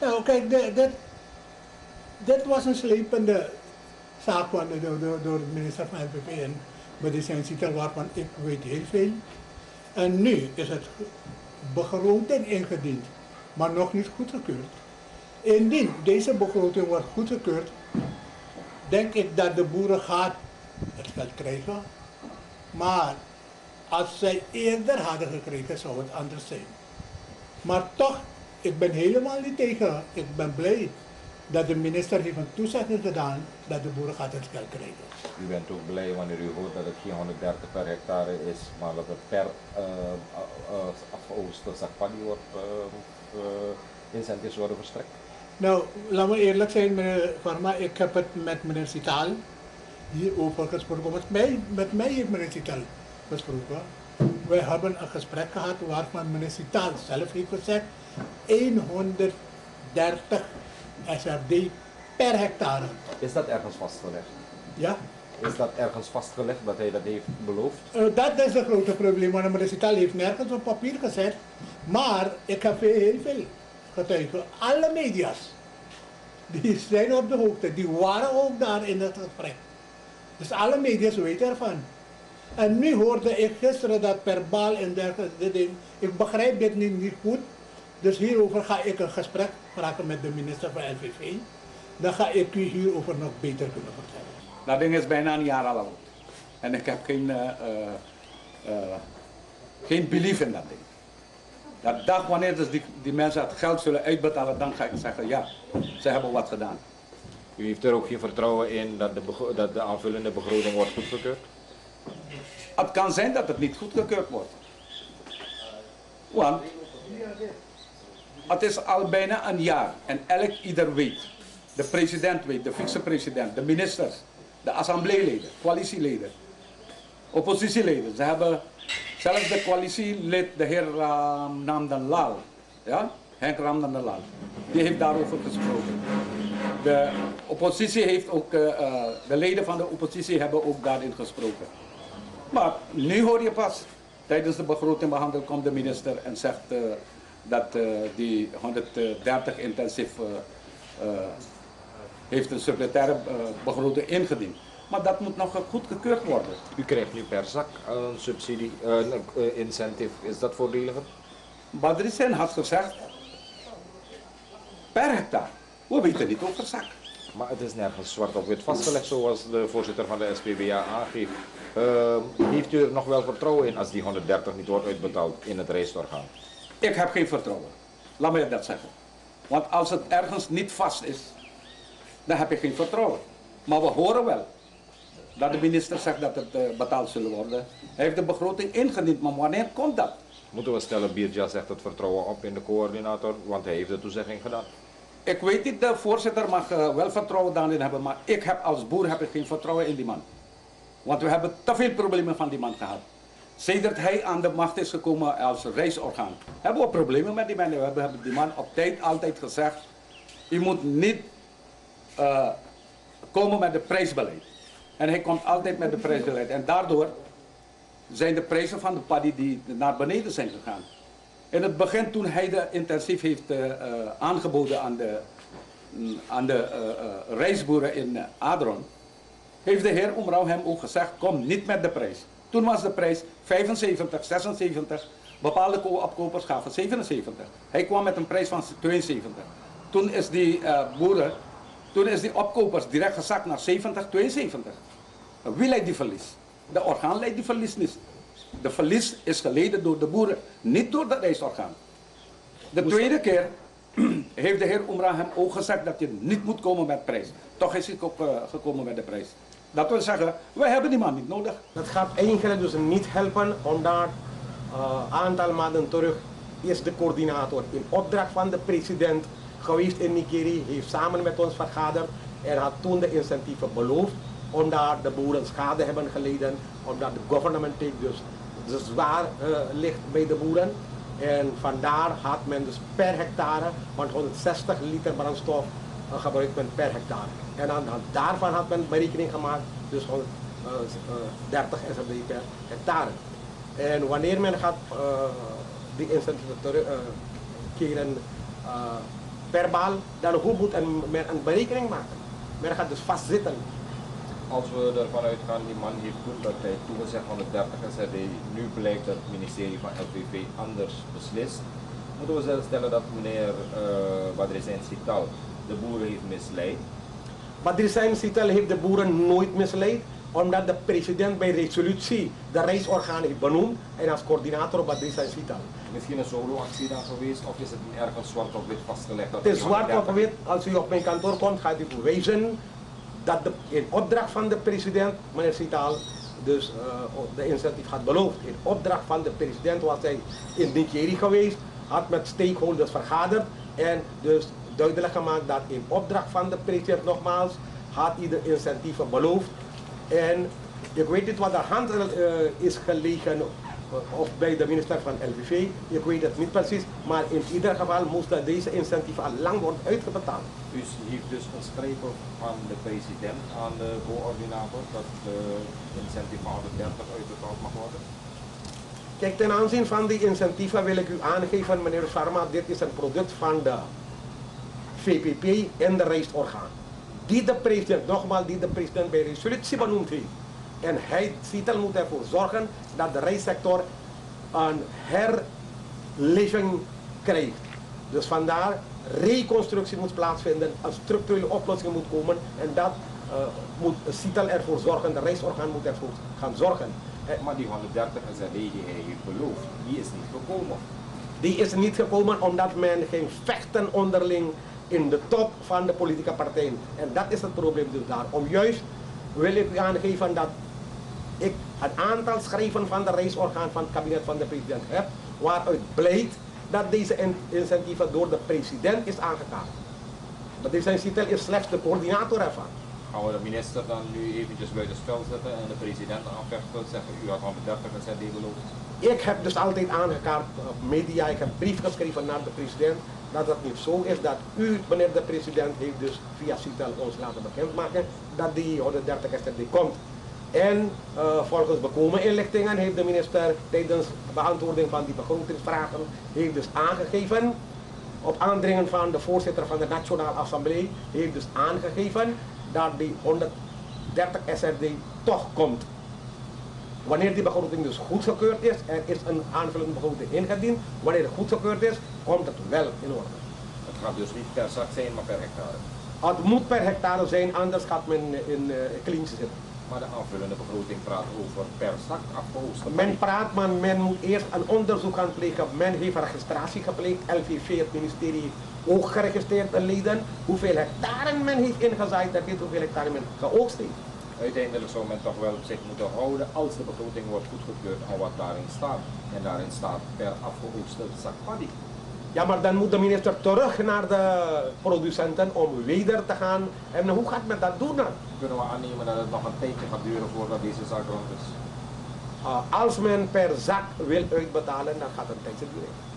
Nou, kijk, dit was een slepende zaak van, door, door, door de minister van LPP en Medicijn waarvan ik weet heel veel. En nu is het begroting ingediend, maar nog niet goedgekeurd. Indien deze begroting wordt goedgekeurd, denk ik dat de boeren gaat het geld krijgen. Maar als zij eerder hadden gekregen, zou het anders zijn. Maar toch, ik ben helemaal niet tegen. Ik ben blij dat de minister heeft een toezegging gedaan dat de boeren gaat het geld krijgen. U bent ook blij wanneer u hoort dat het geen 130 per hectare is, maar dat het per uh, afgeoogste zakpadie wordt uh, uh, incentives worden verstrekt? Nou, laat me eerlijk zijn, meneer ik heb het met meneer Sitaal hierover gesproken. Met mij, met mij heeft meneer Sitaal gesproken. Wij hebben een gesprek gehad waarvan meneer Sitaal zelf heeft gezegd 130 SRD per hectare. Is dat ergens vastgelegd? Ja? Is dat ergens vastgelegd dat hij dat heeft beloofd? Uh, dat is het grote probleem, want meneer Sitaal heeft nergens op papier gezet. Maar ik heb heel veel getuigen, alle media's, die zijn op de hoogte, die waren ook daar in het gesprek. Dus alle media's weten ervan. En nu hoorde ik gisteren dat verbaal en dergelijke. Ik begrijp dit niet, niet goed. Dus hierover ga ik een gesprek vragen met de minister van LVV. Dan ga ik u hierover nog beter kunnen vertellen. Dat ding is bijna een jaar al oud. En ik heb geen, uh, uh, geen belief in dat ding. Dat dag wanneer dus die, die mensen het geld zullen uitbetalen, dan ga ik zeggen ja, ze hebben wat gedaan. U heeft er ook geen vertrouwen in dat de, dat de aanvullende begroting wordt goedgekeurd? Het kan zijn dat het niet goedgekeurd wordt. Want het is al bijna een jaar en elk ieder weet. De president weet, de vicepresident, de ministers, de assembleeleden, coalitieleden, oppositieleden. Ze hebben zelfs de coalitielid, de heer uh, Namdan Lal, ja? Henk Ramdan Lal, die heeft daarover gesproken. De oppositie heeft ook, uh, uh, de leden van de oppositie hebben ook daarin gesproken. Maar nu hoor je pas, tijdens de begrotingbehandeling komt de minister en zegt uh, dat uh, die 130 intensief uh, heeft een secretaire begroting ingediend. Maar dat moet nog goedgekeurd worden. U krijgt nu per zak een subsidie, een incentive. Is dat voordeliger? Badri Sen had gezegd, per hectare. We weten niet over zak. Maar het is nergens zwart op wit vastgelegd zoals de voorzitter van de SPBA aangeeft. Uh, heeft u er nog wel vertrouwen in als die 130 niet wordt uitbetaald in het reisorgaan? Ik heb geen vertrouwen. Laat me dat zeggen. Want als het ergens niet vast is, dan heb je geen vertrouwen. Maar we horen wel dat de minister zegt dat het uh, betaald zullen worden. Hij heeft de begroting ingediend, maar wanneer komt dat? Moeten we stellen, Bierja zegt het vertrouwen op in de coördinator, want hij heeft de toezegging gedaan. Ik weet niet, de voorzitter mag uh, wel vertrouwen daarin hebben, maar ik heb als boer heb ik geen vertrouwen in die man. Want we hebben te veel problemen van die man gehad. Sedert hij aan de macht is gekomen als reisorgaan, hebben we problemen met die man. We hebben die man op tijd altijd gezegd, u moet niet uh, komen met de prijsbeleid. En hij komt altijd met de prijsbeleid. En daardoor zijn de prijzen van de paddy die naar beneden zijn gegaan. In het begin toen hij de intensief heeft uh, aangeboden aan de, mm, aan de reisboeren in Adron, heeft de heer Omrouw hem ook gezegd, kom niet met de prijs. Toen was de prijs 75, 76, bepaalde opkopers gaven 77. Hij kwam met een prijs van 72. Toen is die boeren, toen is die opkopers direct gezakt naar 70, 72. Wie leidt die verlies? De orgaan leidt die verlies niet. De verlies is geleden door de boeren, niet door het reisorgaan. De tweede keer heeft de heer Omra hem ook gezegd dat je niet moet komen met prijs. Toch is hij ook uh, gekomen met de prijs. Dat wil zeggen, wij hebben die man niet nodig. Dat gaat eigenlijk dus niet helpen, omdat een uh, aantal maanden terug is de coördinator in opdracht van de president geweest in Nikeri, heeft samen met ons vergaderd en had toen de incentieven beloofd, omdat de boeren schade hebben geleden, omdat de government take dus zwaar uh, ligt bij de boeren. En vandaar had men dus per hectare, want 160 liter brandstof gebruikt men per hectare. En aan, aan daarvan had men berekening gemaakt, dus 130 uh, SRD per hectare. En wanneer men gaat die incentieven terug, keren verbaal, dan hoe moet men een berekening maken? Men gaat dus vastzitten. Als we ervan uitgaan, die man heeft toen dat hij toegezegd van de 30 SRD, nu blijkt dat het ministerie van LVV anders beslist, moeten we zelfs stellen dat meneer uh, Badrissijn Sital de boeren heeft misleid. Badrissijn Sital heeft de boeren nooit misleid, omdat de president bij resolutie de reisorgaan heeft benoemd en als coördinator Badrissijn Sital. Misschien een solo-actie dan geweest, of is het ergens zwart op wit vastgelegd? Het is zwart op wit, als u op mijn kantoor komt, gaat u bewijzen dat de, in opdracht van de president, meneer Sital, dus uh, de incentief had beloofd. In opdracht van de president was hij in Nigeria geweest, had met stakeholders vergaderd en dus duidelijk gemaakt dat in opdracht van de president nogmaals had hij de incentieven beloofd. En ik weet niet wat de hand uh, is gelegen of bij de minister van LVV, ik weet het niet precies, maar in ieder geval moesten deze incentieven al lang worden uitbetaald. U heeft dus een schrijven van de president aan de coördinator dat de incentief van 30 uitbetaald mag worden? Kijk, ten aanzien van die incentieven wil ik u aangeven, meneer Sharma, dit is een product van de VPP en de reisorgaan. Die de president, nogmaals, die de president bij resolutie benoemd heeft. En hij, CITEL moet ervoor zorgen dat de reissector een herleving krijgt. Dus vandaar reconstructie moet plaatsvinden, een structurele oplossing moet komen en dat uh, moet CITEL ervoor zorgen, de reisorgaan moet ervoor gaan zorgen. Eh, maar die 130 SRD die hij heeft beloofd, die is niet gekomen. Die is niet gekomen omdat men ging vechten onderling in de top van de politieke partijen. En dat is het probleem dus daarom. Juist wil ik aangeven dat ik een aantal schrijven van de reisorgaan van het kabinet van de president heb, waaruit blijkt dat deze incentieven door de president is aangekaart. Dat is zijn titel is slechts de coördinator ervan. Gaan we de minister dan nu eventjes buiten spel zetten en de president aanvechten, zeggen u had 130 die beloofd? Ik heb dus altijd aangekaart op media, ik heb brief geschreven naar de president, dat het niet zo is dat u, meneer de president, heeft dus via CITEL ons laten bekendmaken dat die 130 SRD komt. En uh, volgens bekomen inlichtingen heeft de minister tijdens beantwoording van die begrotingsvragen heeft dus aangegeven, op aandringen van de voorzitter van de Nationale Assemblée, heeft dus aangegeven dat die 130 SRD toch komt. Wanneer die begroting dus goedgekeurd is, er is een aanvullende begroting ingediend, wanneer het goedgekeurd is, komt het wel in orde. Het gaat dus niet per zak zijn, maar per hectare? Het moet per hectare zijn, anders gaat men in uh, zitten. Maar de aanvullende begroting praat over per zak afgeoogst. Men praat, maar men moet eerst een onderzoek gaan plegen. Men heeft registratie gepleegd. LVV, het ministerie, ook geregistreerd leden. Hoeveel hectare men heeft ingezaaid, dat weet hoeveel hectare men geoogst heeft. Uiteindelijk zou men toch wel op zich moeten houden als de begroting wordt goedgekeurd aan wat daarin staat. En daarin staat per afgeoogste zak paddy. Ja, maar dan moet de minister terug naar de producenten om weder te gaan. En hoe gaat men dat doen dan? Kunnen we aannemen dat het nog een tijdje gaat duren voordat deze zaak rond is? Uh, als men per zak wil uitbetalen, dan gaat het een tijdje duren.